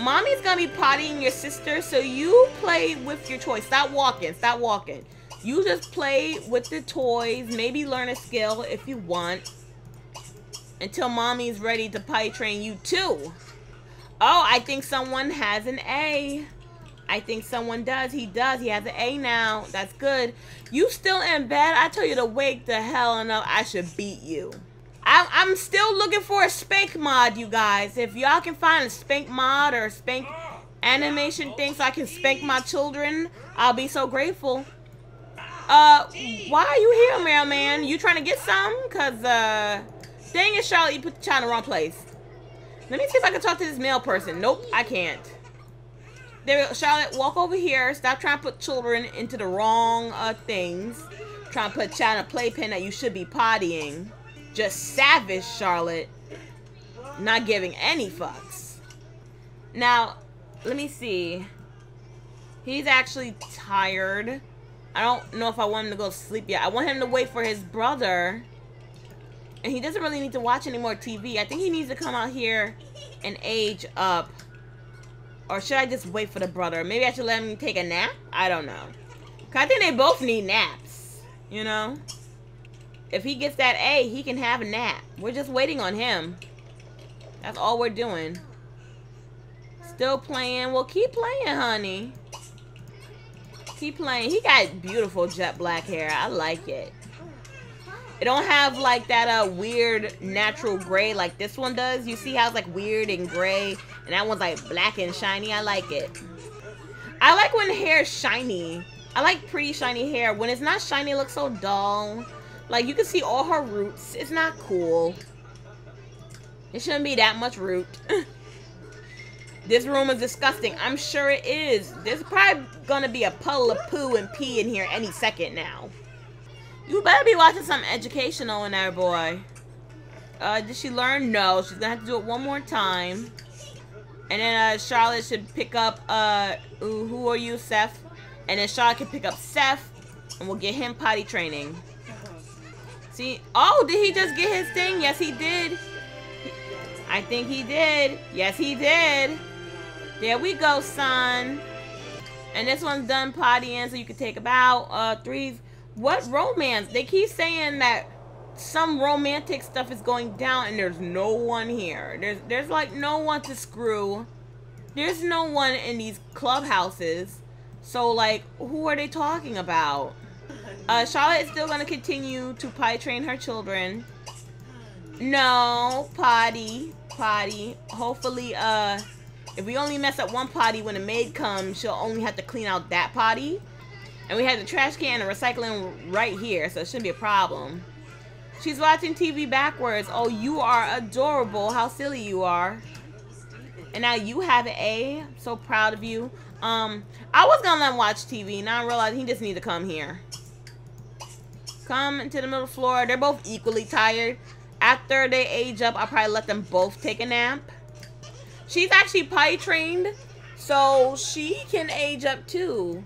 mommy's gonna be pottying your sister, so you play with your toys. Stop walking. Stop walking. You just play with the toys. Maybe learn a skill if you want. Until mommy's ready to potty train you too. Oh, I think someone has an A. I think someone does. He does. He has an A now. That's good. You still in bed? I tell you to wake the hell up. I should beat you. I'm, I'm still looking for a spank mod, you guys. If y'all can find a spank mod or spank animation thing so I can spank my children, I'll be so grateful. Uh, why are you here, mailman? You trying to get some? Cause, uh, dang it, Charlotte, you put the child in the wrong place. Let me see if I can talk to this mail person. Nope, I can't. There, Charlotte, walk over here. Stop trying to put children into the wrong uh, things. Trying to put child in a playpen that you should be pottying. Just savage, Charlotte. Not giving any fucks. Now, let me see. He's actually tired. I don't know if I want him to go to sleep yet. I want him to wait for his brother. And he doesn't really need to watch any more TV. I think he needs to come out here and age up. Or should I just wait for the brother? Maybe I should let him take a nap? I don't know. Cause I think they both need naps. You know? If he gets that A, he can have a nap. We're just waiting on him. That's all we're doing. Still playing. Well, keep playing, honey. Keep playing. He got beautiful jet black hair. I like it. It don't have like that uh weird natural gray like this one does. You see how it's like weird and gray and that one's like black and shiny. I like it. I like when hair is shiny. I like pretty shiny hair. When it's not shiny, it looks so dull. Like you can see all her roots. It's not cool. It shouldn't be that much root. this room is disgusting. I'm sure it is. There's probably gonna be a puddle of poo and pee in here any second now. You better be watching something educational in there, boy. Uh, did she learn? No. She's gonna have to do it one more time. And then uh, Charlotte should pick up, uh, who are you, Seth? And then Charlotte can pick up Seth, and we'll get him potty training. See? Oh, did he just get his thing? Yes, he did. I think he did. Yes, he did. There we go, son. And this one's done pottying, so you can take about uh, three what romance? They keep saying that some romantic stuff is going down and there's no one here. There's there's like no one to screw. There's no one in these clubhouses. So like who are they talking about? Uh Charlotte is still gonna continue to potty train her children. No, potty. Potty. Hopefully uh if we only mess up one potty when a maid comes, she'll only have to clean out that potty. And we have the trash can and recycling right here, so it shouldn't be a problem. She's watching TV backwards. Oh, you are adorable. How silly you are. And now you have an A. I'm so proud of you. Um, I was gonna let him watch TV. Now I realize he just needs to come here. Come into the middle floor. They're both equally tired. After they age up, I'll probably let them both take a nap. She's actually potty trained, so she can age up too.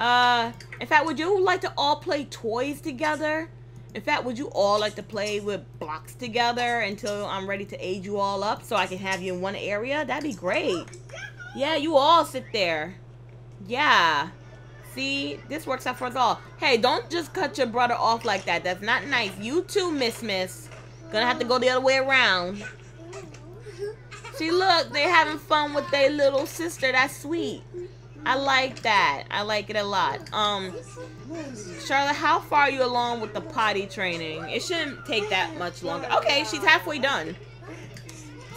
Uh, in fact, would you like to all play toys together? In fact, would you all like to play with blocks together until I'm ready to age you all up so I can have you in one area? That'd be great. Yeah, you all sit there. Yeah. See, this works out for us all. Hey, don't just cut your brother off like that. That's not nice. You too, Miss Miss. Gonna have to go the other way around. See, look, they're having fun with their little sister. That's sweet. I like that. I like it a lot. Um, Charlotte, how far are you along with the potty training? It shouldn't take that much longer. Okay, she's halfway done.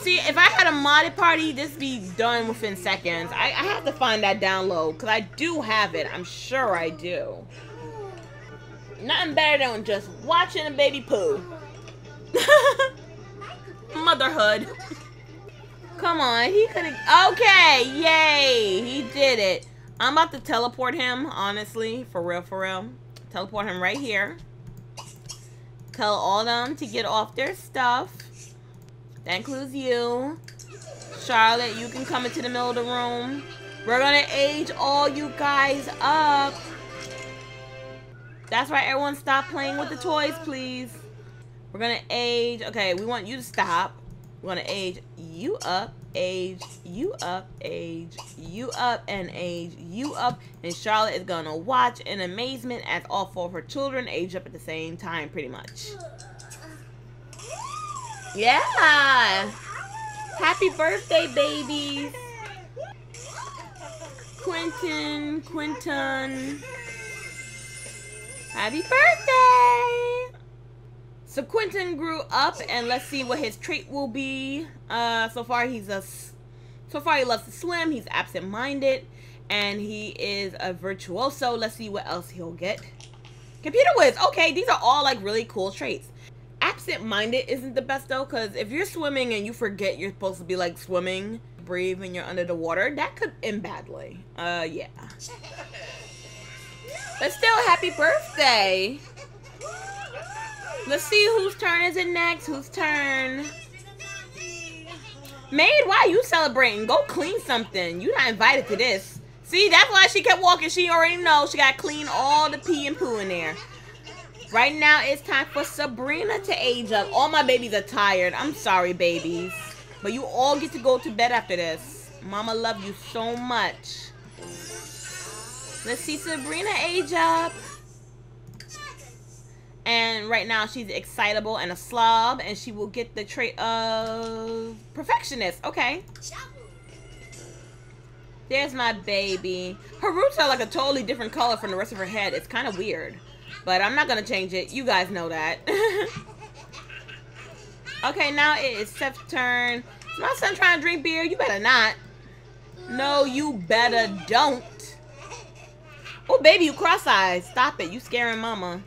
See, if I had a modded party, this be done within seconds. I, I have to find that download, because I do have it. I'm sure I do. Nothing better than just watching a baby poo. Motherhood. Come on, he could have. Okay, yay, he did it. I'm about to teleport him, honestly, for real, for real. Teleport him right here. Tell all them to get off their stuff. That includes you. Charlotte, you can come into the middle of the room. We're gonna age all you guys up. That's right, everyone stop playing with the toys, please. We're gonna age. Okay, we want you to stop. We're gonna age you up. age, you up, age, you up, and age, you up. And Charlotte is gonna watch in amazement as all four of her children age up at the same time, pretty much. Yeah! Happy birthday, babies! Quentin, Quentin. Happy birthday! So Quentin grew up, and let's see what his trait will be. Uh, so far he's a, so far he loves to swim. He's absent-minded, and he is a virtuoso. Let's see what else he'll get. Computer whiz. Okay, these are all like really cool traits. Absent-minded isn't the best though, because if you're swimming and you forget you're supposed to be like swimming, breathe, and you're under the water, that could end badly. Uh, yeah. But still, happy birthday. Let's see whose turn is it next. Whose turn? Maid, why are you celebrating? Go clean something. You're not invited to this. See, that's why she kept walking. She already knows she got to clean all the pee and poo in there. Right now, it's time for Sabrina to age up. All my babies are tired. I'm sorry, babies. But you all get to go to bed after this. Mama love you so much. Let's see Sabrina age up. And right now she's excitable and a slob, and she will get the trait of perfectionist. Okay. There's my baby. Her roots are like a totally different color from the rest of her head. It's kind of weird. But I'm not going to change it. You guys know that. okay, now it is Steph's turn. Is my son trying to drink beer? You better not. No, you better don't. Oh, baby, you cross-eyed. Stop it. You scaring mama.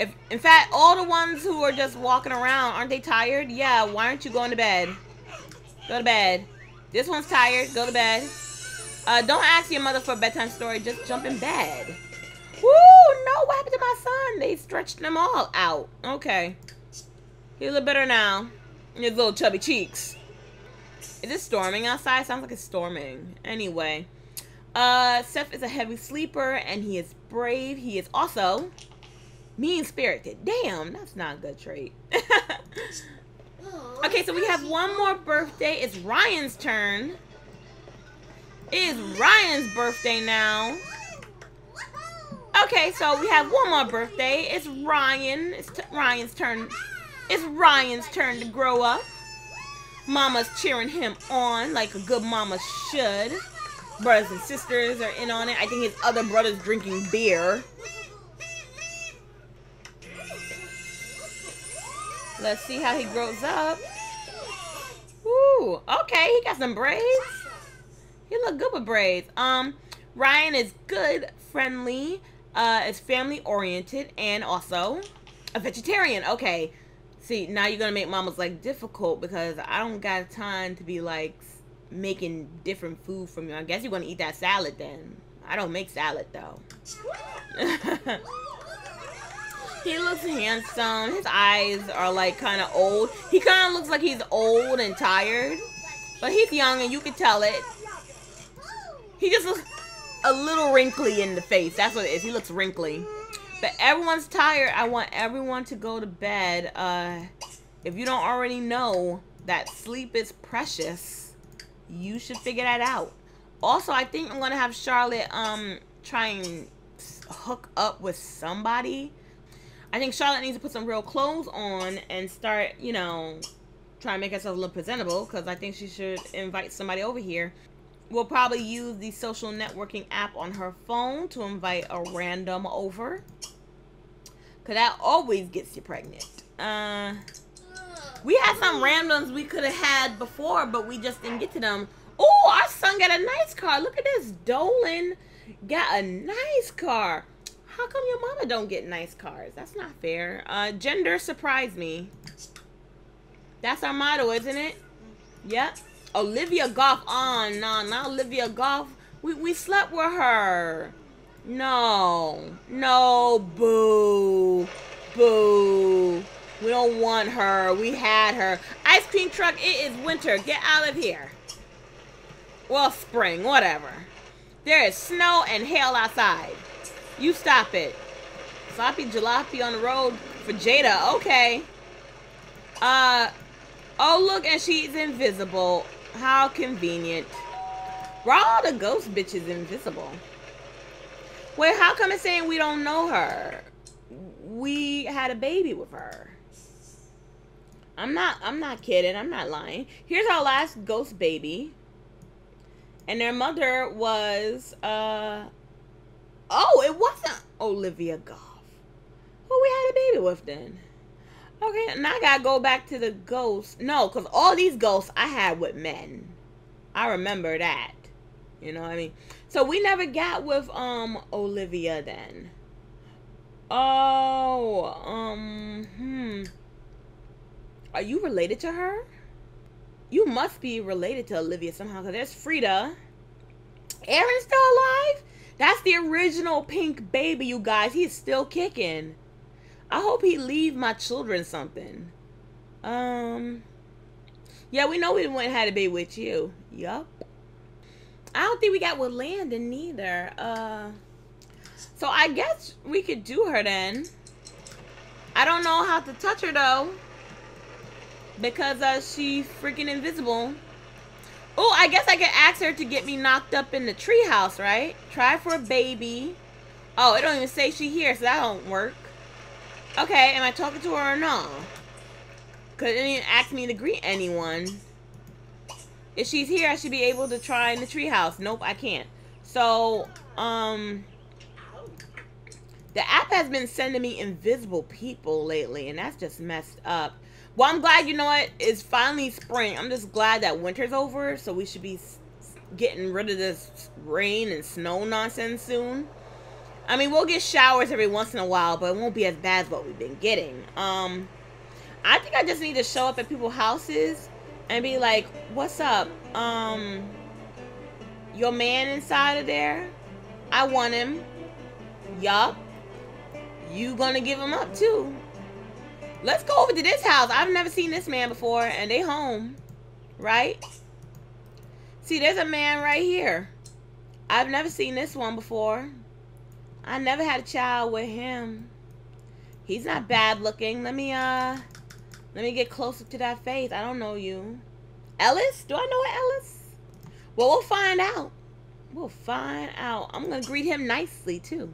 If, in fact, all the ones who are just walking around, aren't they tired? Yeah, why aren't you going to bed? Go to bed. This one's tired. Go to bed. Uh, don't ask your mother for a bedtime story. Just jump in bed. Woo! No, what happened to my son? They stretched them all out. Okay. A little better now. His little chubby cheeks. Is it storming outside? Sounds like it's storming. Anyway. Uh, Seth is a heavy sleeper, and he is brave. He is also mean-spirited. Damn, that's not a good trait. okay, so we have one more birthday. It's Ryan's turn. It is Ryan's birthday now. Okay, so we have one more birthday. It's Ryan. It's Ryan's turn. It's Ryan's turn to grow up. Mama's cheering him on like a good mama should. Brothers and sisters are in on it. I think his other brother's drinking beer. Let's see how he grows up. Ooh, okay, he got some braids. He look good with braids. Um, Ryan is good, friendly, uh, is family oriented, and also a vegetarian. Okay, see, now you're gonna make mama's like difficult because I don't got time to be like making different food from you. I guess you're gonna eat that salad then. I don't make salad though. he looks handsome. His eyes are like kind of old. He kind of looks like he's old and tired. But he's young and you can tell it. He just looks a little wrinkly in the face. That's what it is. He looks wrinkly. But everyone's tired. I want everyone to go to bed. Uh, if you don't already know that sleep is precious, you should figure that out. Also, I think I'm going to have Charlotte um try and hook up with somebody. I think Charlotte needs to put some real clothes on and start, you know, try and make herself look presentable because I think she should invite somebody over here. We'll probably use the social networking app on her phone to invite a random over. Because that always gets you pregnant. Uh, we had some randoms we could have had before, but we just didn't get to them. Oh, our son got a nice car. Look at this. Dolan got a nice car. How come your mama don't get nice cars? That's not fair. Uh, gender surprised me. That's our motto, isn't it? Yep. Olivia Goff. Oh, no, not Olivia Goff. We, we slept with her. No. No, boo. Boo. We don't want her. We had her. Ice cream truck, it is winter. Get out of here. Well, spring, whatever. There is snow and hail outside. You stop it. Sloppy jalopy on the road for Jada. Okay. Uh, oh, look, and she's invisible. How convenient. Why all the ghost bitches invisible? Wait, how come it's saying we don't know her? We had a baby with her. I'm not I'm not kidding. I'm not lying. Here's our last ghost baby. And their mother was uh Oh, it wasn't Olivia Goff. Who we had a baby with then? Okay, now I gotta go back to the ghosts. No, because all these ghosts I had with men. I remember that. You know what I mean? So we never got with um Olivia then. Oh, um, hmm. Are you related to her? You must be related to Olivia somehow, because there's Frida. Aaron's still alive? That's the original pink baby, you guys. He's still kicking. I hope he leave my children something. Um, yeah, we know we went had to be with you. Yup. I don't think we got with Landon neither. Uh, so I guess we could do her then. I don't know how to touch her though. Because uh, she's freaking invisible. Oh, I guess I could ask her to get me knocked up in the treehouse, right? Try for a baby. Oh, it don't even say she here, so that don't work. Okay, am I talking to her or no? Because it didn't ask me to greet anyone. If she's here, I should be able to try in the treehouse. Nope, I can't. So, um... The app has been sending me invisible people lately, and that's just messed up. Well, I'm glad, you know what, it's finally spring. I'm just glad that winter's over, so we should be getting rid of this rain and snow nonsense soon. I mean, we'll get showers every once in a while, but it won't be as bad as what we've been getting. Um, I think I just need to show up at people's houses and be like, what's up? Um, your man inside of there? I want him. Yup. You gonna give him up too. Let's go over to this house. I've never seen this man before, and they home, right? See, there's a man right here. I've never seen this one before. I never had a child with him. He's not bad looking. Let me, uh, let me get closer to that face. I don't know you. Ellis? Do I know Ellis? Well, we'll find out. We'll find out. I'm going to greet him nicely, too.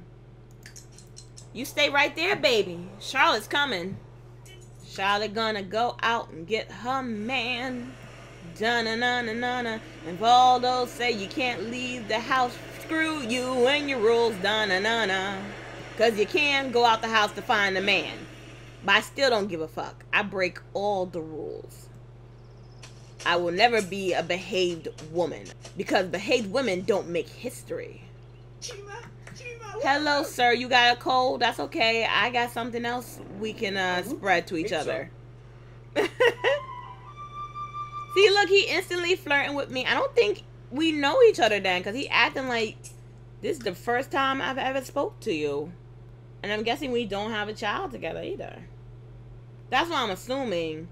You stay right there, baby. Charlotte's coming. Charlotte gonna go out and get her man. Dun na na na na. And Valdo say you can't leave the house. Screw you and your rules. Dun na na na. Cause you can go out the house to find a man. But I still don't give a fuck. I break all the rules. I will never be a behaved woman. Because behaved women don't make history. Hello, sir. You got a cold? That's okay. I got something else we can uh, spread to each other. See, look, he instantly flirting with me. I don't think we know each other then, because he acting like this is the first time I've ever spoke to you. And I'm guessing we don't have a child together either. That's what I'm assuming.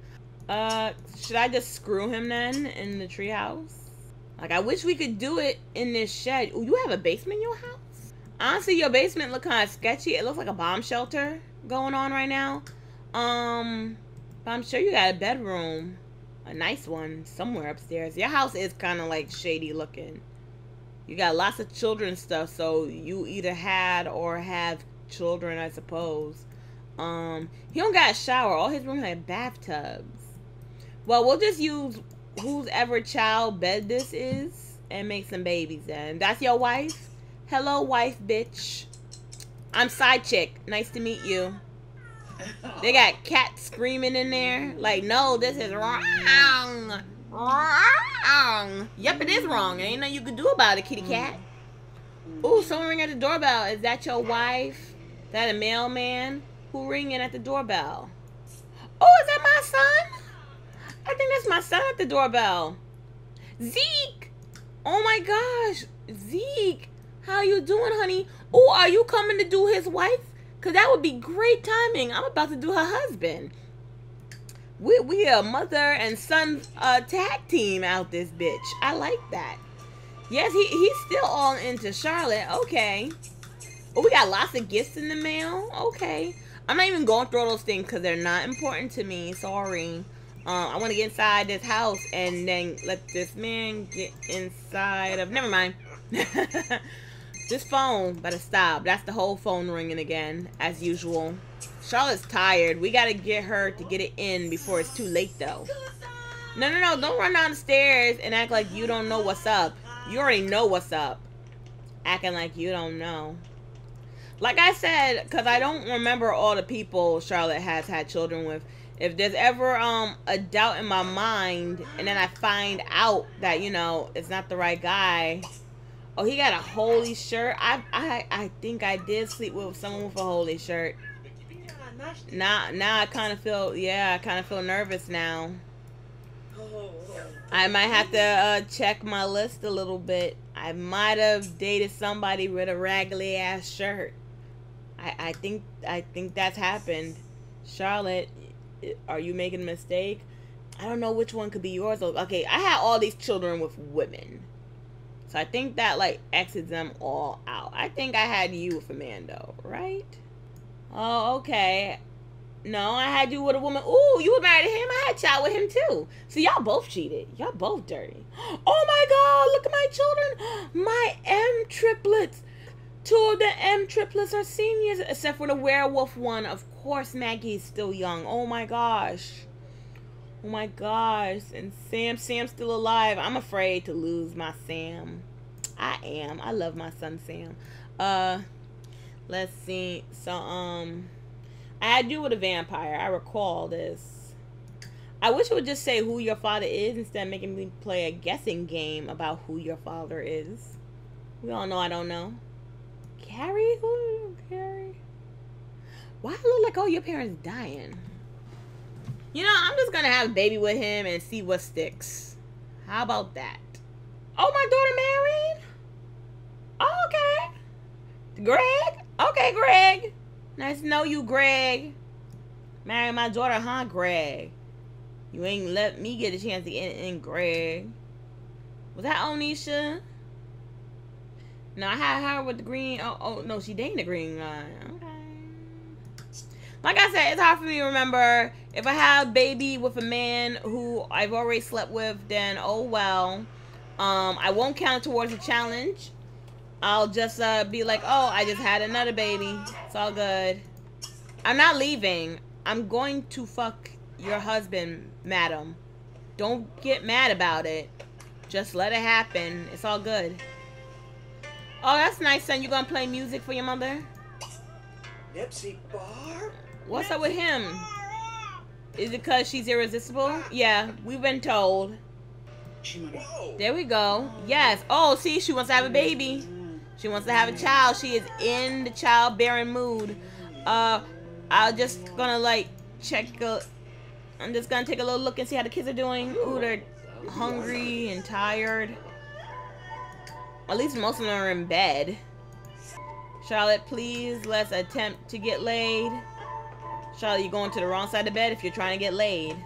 Uh, should I just screw him then in the treehouse? Like, I wish we could do it in this shed. Ooh, you have a basement in your house? Honestly, your basement look kind of sketchy. It looks like a bomb shelter going on right now. Um, but I'm sure you got a bedroom, a nice one somewhere upstairs. Your house is kind of like shady looking. You got lots of children stuff, so you either had or have children, I suppose. Um, he don't got a shower. All his rooms have bathtubs. Well, we'll just use whose ever child bed this is and make some babies then. That's your wife? Hello, wife, bitch. I'm side chick. Nice to meet you. They got cats screaming in there. Like, no, this is wrong. Wrong. Yep, it is wrong. Ain't nothing you can do about it, kitty cat. Mm. Ooh, someone ring at the doorbell. Is that your wife? Is that a mailman? Who ringing at the doorbell? Oh, is that my son? I think that's my son at the doorbell. Zeke! Oh my gosh. Zeke. How you doing, honey? Oh, are you coming to do his wife? Cause that would be great timing. I'm about to do her husband. We we a mother and son uh, tag team out this bitch. I like that. Yes, he he's still all into Charlotte. Okay. Oh, we got lots of gifts in the mail. Okay. I'm not even going through those things because they're not important to me. Sorry. Uh, I want to get inside this house and then let this man get inside of. Never mind. this phone better stop. That's the whole phone ringing again, as usual. Charlotte's tired. We gotta get her to get it in before it's too late, though. No, no, no. Don't run down the stairs and act like you don't know what's up. You already know what's up. Acting like you don't know. Like I said, because I don't remember all the people Charlotte has had children with. If there's ever um a doubt in my mind and then I find out that, you know, it's not the right guy. Oh, he got a holy shirt. I I I think I did sleep with someone with a holy shirt. Now now I kind of feel yeah, I kind of feel nervous now. I might have to uh, check my list a little bit. I might have dated somebody with a raggedy ass shirt. I, I think I think that's happened. Charlotte, are you making a mistake? I don't know which one could be yours. Okay, I had all these children with women. So I think that like exits them all out. I think I had you with a Amando, right? Oh, okay. No, I had you with a woman. Ooh, you were married to him. I had child with him too. So y'all both cheated. Y'all both dirty. Oh my God! Look at my children. My M triplets. Two of the M triplets are seniors, except for the werewolf one. Of course, Maggie's still young. Oh my gosh. Oh my gosh. And Sam, Sam's still alive. I'm afraid to lose my Sam. I am. I love my son Sam. Uh, let's see. So, um. I had with a vampire. I recall this. I wish it would just say who your father is instead of making me play a guessing game about who your father is. We all know I don't know. Carrie? Who? Carrie? Why I look like all your parents dying? You know, I'm just gonna have a baby with him and see what sticks. How about that? Oh, my daughter married? Oh, okay. Greg? Okay, Greg. Nice to know you, Greg. Marry my daughter, huh, Greg? You ain't let me get a chance to get in, Greg. Was that Onisha? No, I had her with the green. Oh, oh no, she dating the green guy. Like I said, it's hard for me to remember. If I have baby with a man who I've already slept with, then oh well. Um, I won't count it towards a challenge. I'll just uh, be like, oh, I just had another baby. It's all good. I'm not leaving. I'm going to fuck your husband, madam. Don't get mad about it. Just let it happen. It's all good. Oh, that's nice, son. You gonna play music for your mother? Nipsey Bar? What's up with him? Is it because she's irresistible? Yeah, we've been told. There we go. Yes. Oh, see, she wants to have a baby. She wants to have a child. She is in the childbearing mood. Uh, I'm just gonna like check. A, I'm just gonna take a little look and see how the kids are doing. Ooh, they're hungry and tired. At least most of them are in bed. Charlotte, please, let's attempt to get laid. Charlotte, you're going to the wrong side of the bed if you're trying to get laid.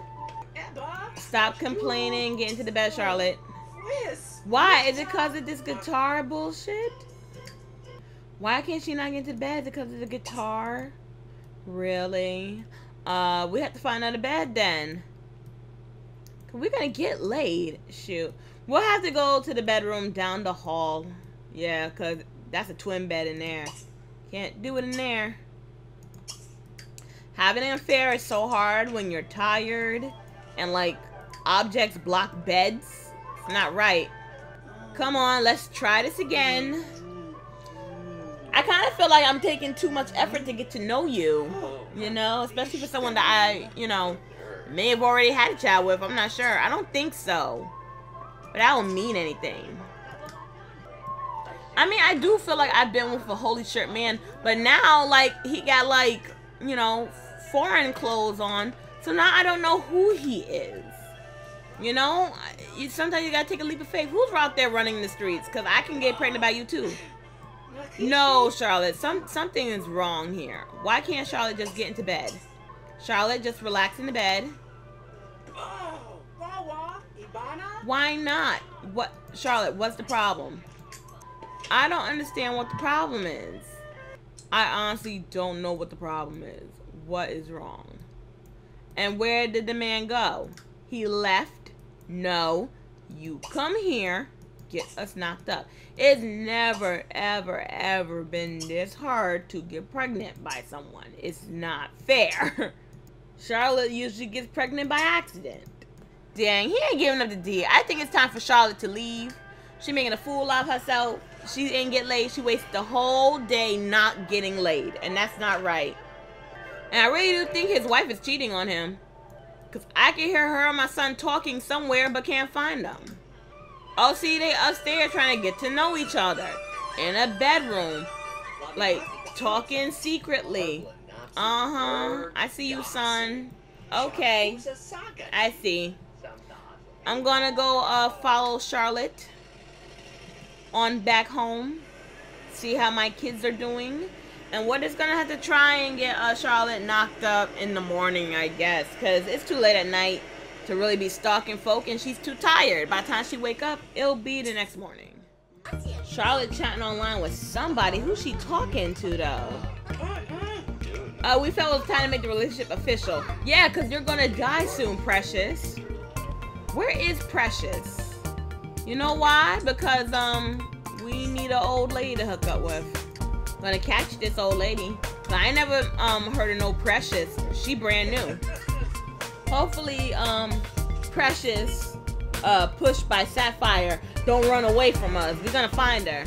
Stop complaining. Get into the bed, Charlotte. Why? Is it because of this guitar bullshit? Why can't she not get to bed because of the guitar? Really? Uh, we have to find another bed then. we we're gonna get laid. Shoot. We'll have to go to the bedroom down the hall. Yeah, because that's a twin bed in there. Can't do it in there. Having an affair is so hard when you're tired and like objects block beds. It's not right. Come on, let's try this again. I kind of feel like I'm taking too much effort to get to know you, you know, especially for someone that I, you know, may have already had a child with. I'm not sure. I don't think so. But that don't mean anything. I mean, I do feel like I've been with a holy shirt man, but now, like, he got, like, you know, foreign clothes on. So now I don't know who he is. You know, you, sometimes you gotta take a leap of faith. Who's out there running the streets? Because I can get pregnant by you, too. No, Charlotte. Some something is wrong here. Why can't Charlotte just get into bed? Charlotte, just relax in the bed. Why not? What, Charlotte? What's the problem? I don't understand what the problem is. I honestly don't know what the problem is. What is wrong? And where did the man go? He left. No. You come here. Get us knocked up. It's never, ever, ever been this hard to get pregnant by someone. It's not fair. Charlotte usually gets pregnant by accident. Dang, he ain't giving up the D. I think it's time for Charlotte to leave. She making a fool of herself. She didn't get laid. She wasted the whole day not getting laid. And that's not right. And I really do think his wife is cheating on him. Because I can hear her and my son talking somewhere but can't find them. Oh, see, they upstairs trying to get to know each other. In a bedroom. Like, talking secretly. Uh-huh. I see you, son. Okay. I see. I'm gonna go uh, follow Charlotte on back home. See how my kids are doing. And what is gonna have to try and get uh, Charlotte knocked up in the morning, I guess, because it's too late at night to really be stalking folk, and she's too tired. By the time she wake up, it'll be the next morning. Charlotte chatting online with somebody. Who's she talking to though? Uh, we felt it was time to make the relationship official. Yeah, because you're gonna die soon, Precious. Where is Precious? You know why? Because um, we need an old lady to hook up with. Gonna catch this old lady. I never um heard of no Precious. She brand new. Hopefully, um, Precious, uh, pushed by Sapphire, don't run away from us. We're gonna find her.